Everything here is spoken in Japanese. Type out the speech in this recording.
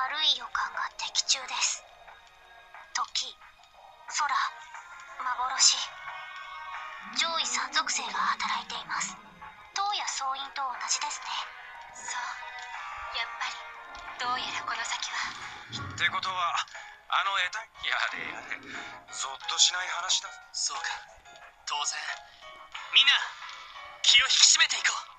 悪い予感が的中です。時空幻。上位三属性が働いています。東や総員と同じですね。そう。やっぱりどうやらこの先は。ってことはあの得体やれやれ。ゾッとしない話だ。そうか。当然。みんな気を引き締めていこう。